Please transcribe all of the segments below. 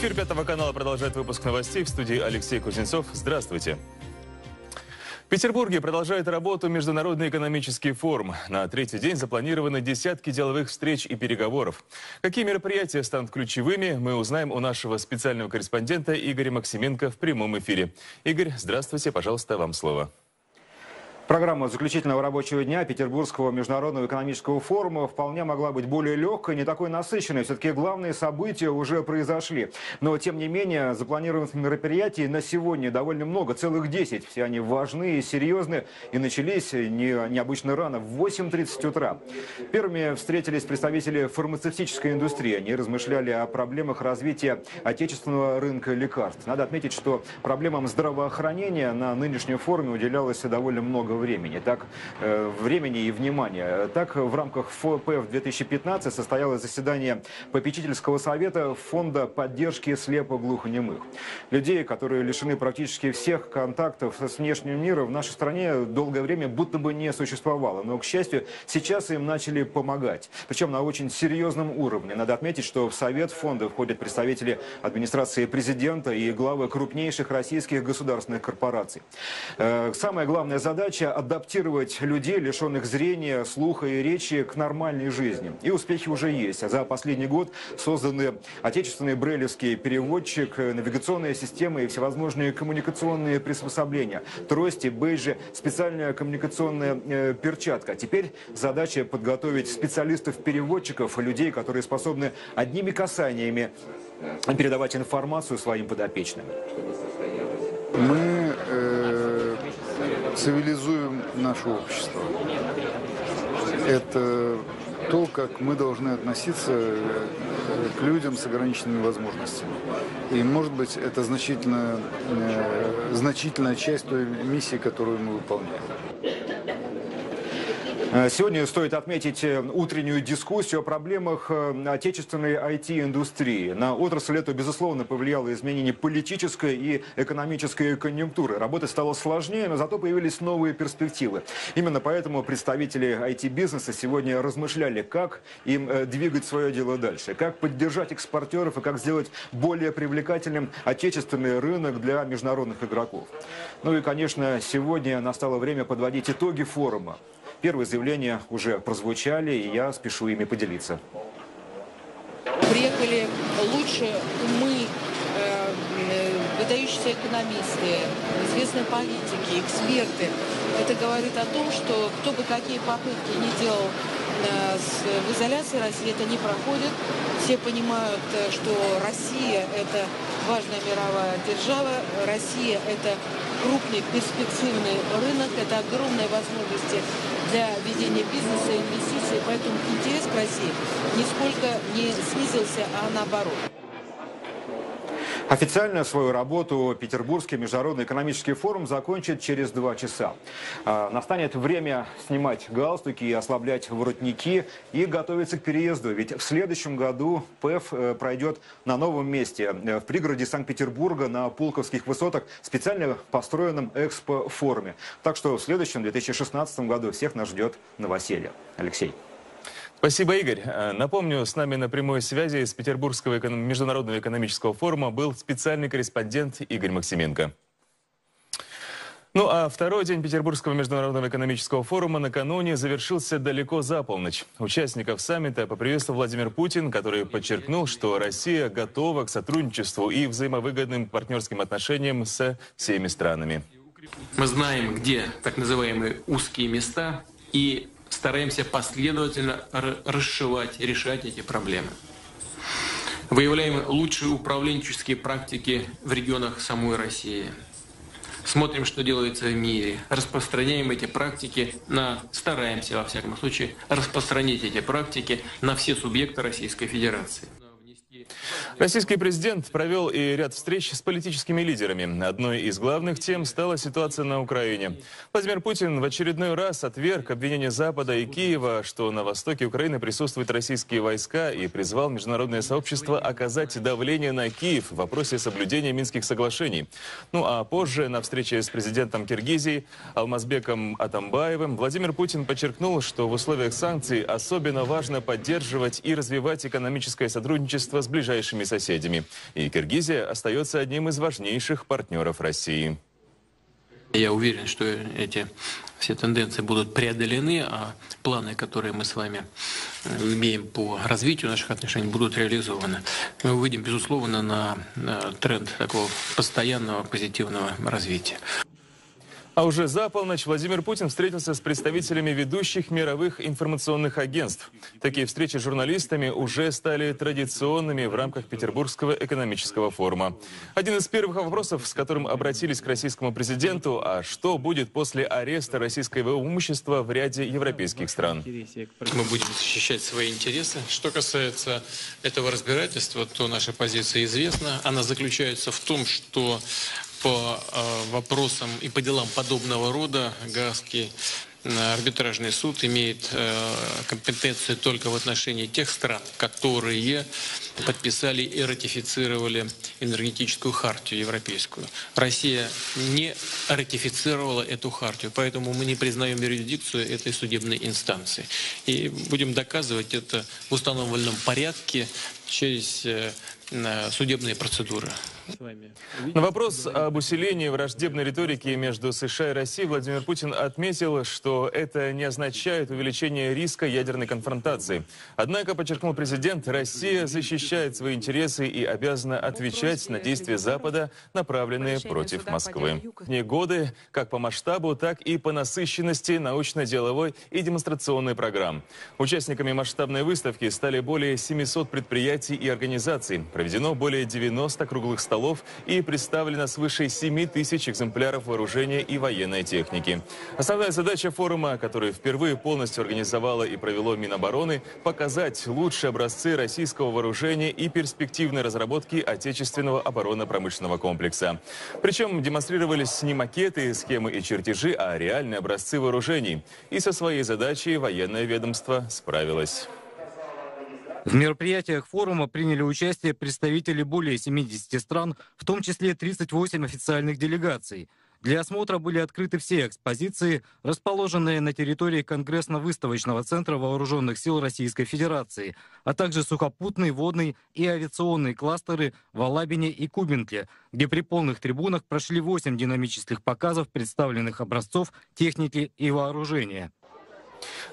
Эфир Пятого канала продолжает выпуск новостей в студии Алексей Кузнецов. Здравствуйте. В Петербурге продолжает работу Международный экономический форум. На третий день запланированы десятки деловых встреч и переговоров. Какие мероприятия станут ключевыми, мы узнаем у нашего специального корреспондента Игоря Максименко в прямом эфире. Игорь, здравствуйте, пожалуйста, вам слово. Программа заключительного рабочего дня Петербургского международного экономического форума вполне могла быть более легкой, не такой насыщенной. Все-таки главные события уже произошли. Но, тем не менее, запланированных мероприятий на сегодня довольно много, целых 10. Все они важны и серьезны. И начались не, необычно рано, в 8.30 утра. Первыми встретились представители фармацевтической индустрии. Они размышляли о проблемах развития отечественного рынка лекарств. Надо отметить, что проблемам здравоохранения на нынешнем форуме уделялось довольно много времени. Так, э, времени и внимания. Так, в рамках ФПФ 2015 состоялось заседание попечительского совета Фонда поддержки слепо-глухонемых. Людей, которые лишены практически всех контактов с внешним миром, в нашей стране долгое время будто бы не существовало. Но, к счастью, сейчас им начали помогать. Причем на очень серьезном уровне. Надо отметить, что в совет фонда входят представители администрации президента и главы крупнейших российских государственных корпораций. Э, самая главная задача адаптировать людей, лишенных зрения, слуха и речи, к нормальной жизни. И успехи уже есть. За последний год созданы отечественный брелевский переводчик, навигационная система и всевозможные коммуникационные приспособления. Трости, бейджи, специальная коммуникационная э, перчатка. Теперь задача подготовить специалистов-переводчиков, людей, которые способны одними касаниями передавать информацию своим подопечным. Мы э, цивилизуем наше общество. Это то, как мы должны относиться э, к людям с ограниченными возможностями. И, может быть, это значительно, э, значительная часть той миссии, которую мы выполняем. Э, сегодня стоит отметить э, утреннюю дискуссию о проблемах э, отечественной IT-индустрии. На отрасль эту, безусловно, повлияло изменение политической и экономической конъюнктуры. Работать стало сложнее, но зато появились новые перспективы. Именно поэтому представители IT-бизнеса сегодня размышляли, как им двигать свое дело дальше, как поддержать экспортеров и как сделать более привлекательным отечественный рынок для международных игроков. Ну и, конечно, сегодня настало время подводить итоги форума. Первые заявления уже прозвучали, и я спешу ими поделиться. Приехали лучшие умы, э, выдающиеся экономисты, известные политики, эксперты. Это говорит о том, что кто бы какие попытки не делал э, в изоляции России, это не проходит. Все понимают, э, что Россия – это важная мировая держава, Россия – это крупный перспективный рынок, это огромные возможности для ведения бизнеса, инвестиций, поэтому интерес к России нисколько не снизился, а наоборот. Официально свою работу Петербургский международный экономический форум закончит через два часа. А, настанет время снимать галстуки и ослаблять воротники и готовиться к переезду. Ведь в следующем году ПЭФ э, пройдет на новом месте э, в пригороде Санкт-Петербурга на Пулковских высотах специально построенном экспо-форуме. Так что в следующем 2016 году всех нас ждет новоселье. Алексей. Спасибо, Игорь. Э, напомню, с нами на прямой связи с Петербургского международного экономического форума был специальный корреспондент Игорь Максименко. Ну а второй день Петербургского международного экономического форума накануне завершился далеко за полночь. Участников саммита поприветствовал Владимир Путин, который подчеркнул, что Россия готова к сотрудничеству и взаимовыгодным партнерским отношениям со всеми странами. Мы знаем, где так называемые узкие места, и стараемся последовательно расшивать, решать эти проблемы. Выявляем лучшие управленческие практики в регионах самой России. Смотрим, что делается в мире. Распространяем эти практики на... Стараемся, во всяком случае, распространить эти практики на все субъекты Российской Федерации. Российский президент провел и ряд встреч с политическими лидерами. Одной из главных тем стала ситуация на Украине. Владимир Путин в очередной раз отверг обвинения Запада и Киева, что на востоке Украины присутствуют российские войска и призвал международное сообщество оказать давление на Киев в вопросе соблюдения Минских соглашений. Ну а позже на встрече с президентом Киргизии Алмазбеком Атамбаевым Владимир Путин подчеркнул, что в условиях санкций особенно важно поддерживать и развивать экономическое сотрудничество с ближайшими соседями. И Киргизия остается одним из важнейших партнеров России. Я уверен, что эти все тенденции будут преодолены, а планы, которые мы с вами э, имеем по развитию наших отношений, будут реализованы. Мы выйдем, безусловно, на тренд такого постоянного позитивного развития. А уже за полночь Владимир Путин встретился с представителями ведущих мировых информационных агентств. Такие встречи с журналистами уже стали традиционными в рамках Петербургского экономического форума. Один из первых вопросов, с которым обратились к российскому президенту, а что будет после ареста российского имущества в ряде европейских стран? Мы будем защищать свои интересы. Что касается этого разбирательства, то наша позиция известна. Она заключается в том, что по э, вопросам и по делам подобного рода Гаагский э, арбитражный суд имеет э, компетенцию только в отношении тех стран, которые подписали и ратифицировали энергетическую хартию европейскую. Россия не ратифицировала эту хартию, поэтому мы не признаем юрисдикцию этой судебной инстанции. И будем доказывать это в установленном порядке через судебные процедуры. На вопрос об усилении враждебной риторики между США и Россией Владимир Путин отметил, что это не означает увеличение риска ядерной конфронтации. Однако, подчеркнул президент, Россия защищает свои интересы и обязана отвечать на действия Запада, направленные против Москвы. Не годы как по масштабу, так и по насыщенности научно-деловой и демонстрационной программ. Участниками масштабной выставки стали более 700 предприятий и организаций. Проведено более 90 круглых столов столов и представлено свыше 7 тысяч экземпляров вооружения и военной техники. Основная задача форума, который впервые полностью организовала и провело Минобороны, показать лучшие образцы российского вооружения и перспективной разработки отечественного оборонно-промышленного комплекса. Причем демонстрировались не макеты, схемы и чертежи, а реальные образцы вооружений. И со своей задачей военное ведомство справилось. В мероприятиях форума приняли участие представители более 70 стран, в том числе 38 официальных делегаций. Для осмотра были открыты все экспозиции, расположенные на территории Конгрессно-выставочного центра Вооруженных сил Российской Федерации, а также сухопутный, водный и авиационные кластеры в Алабине и Кубинке, где при полных трибунах прошли 8 динамических показов представленных образцов техники и вооружения.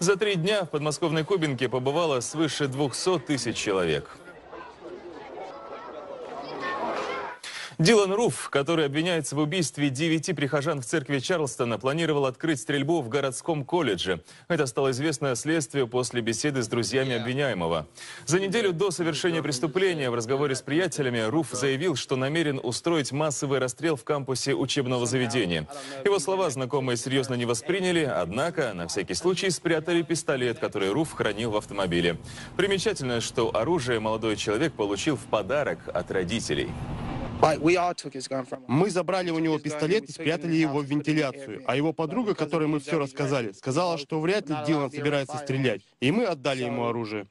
За три дня в подмосковной Кубинке побывало свыше 200 тысяч человек. Дилан Руф, который обвиняется в убийстве девяти прихожан в церкви Чарлстона, планировал открыть стрельбу в городском колледже. Это стало известно следствию после беседы с друзьями обвиняемого. За неделю до совершения преступления в разговоре с приятелями Руф заявил, что намерен устроить массовый расстрел в кампусе учебного заведения. Его слова знакомые серьезно не восприняли, однако на всякий случай спрятали пистолет, который Руф хранил в автомобиле. Примечательно, что оружие молодой человек получил в подарок от родителей. Мы забрали у него пистолет и спрятали его в вентиляцию, а его подруга, которой мы все рассказали, сказала, что вряд ли Дилан собирается стрелять, и мы отдали ему оружие.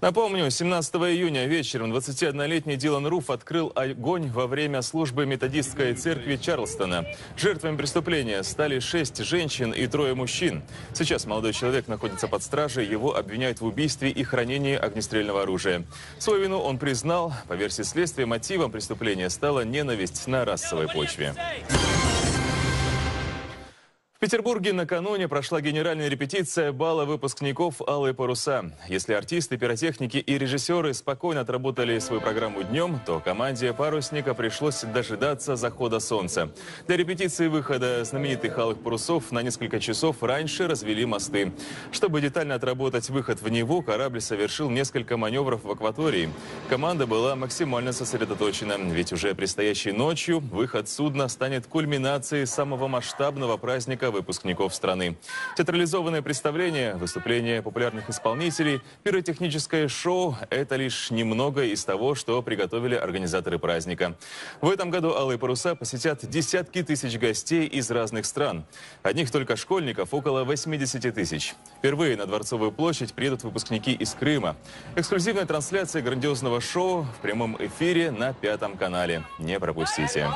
Напомню, 17 июня вечером 21-летний Дилан Руф открыл огонь во время службы методистской церкви Чарлстона. Жертвами преступления стали шесть женщин и трое мужчин. Сейчас молодой человек находится под стражей, его обвиняют в убийстве и хранении огнестрельного оружия. Свою вину он признал. По версии следствия, мотивом преступления стала ненависть на расовой почве. Петербурге накануне прошла генеральная репетиция бала выпускников «Алые паруса». Если артисты, пиротехники и режиссеры спокойно отработали свою программу днем, то команде парусника пришлось дожидаться захода солнца. Для репетиции выхода знаменитых «Алых парусов» на несколько часов раньше развели мосты. Чтобы детально отработать выход в него, корабль совершил несколько маневров в акватории. Команда была максимально сосредоточена, ведь уже предстоящей ночью выход судна станет кульминацией самого масштабного праздника выпускников страны. Театрализованное представление, выступления популярных исполнителей, пиротехническое шоу – это лишь немного из того, что приготовили организаторы праздника. В этом году «Алые паруса» посетят десятки тысяч гостей из разных стран. Одних только школьников около 80 тысяч. Впервые на Дворцовую площадь приедут выпускники из Крыма. Эксклюзивная трансляция грандиозного шоу в прямом эфире на Пятом канале. Не пропустите.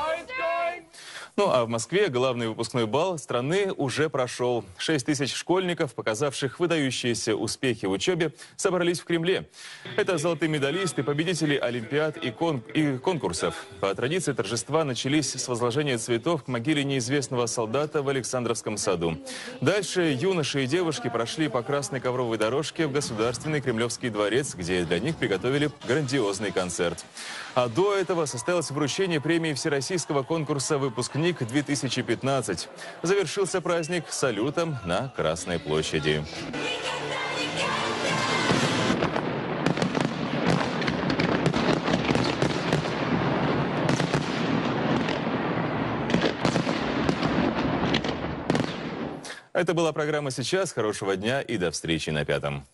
Ну а в Москве главный выпускной бал страны уже прошел. 6 тысяч школьников, показавших выдающиеся успехи в учебе, собрались в Кремле. Это золотые медалисты, победители олимпиад и, кон и конкурсов. По традиции торжества начались с возложения цветов к могиле неизвестного солдата в Александровском саду. Дальше юноши и девушки прошли по красной ковровой дорожке в Государственный Кремлевский дворец, где для них приготовили грандиозный концерт. А до этого состоялось вручение премии Всероссийского конкурса «Выпускник-2015». Завершился праздник салютом на Красной площади. Это была программа «Сейчас». Хорошего дня и до встречи на Пятом.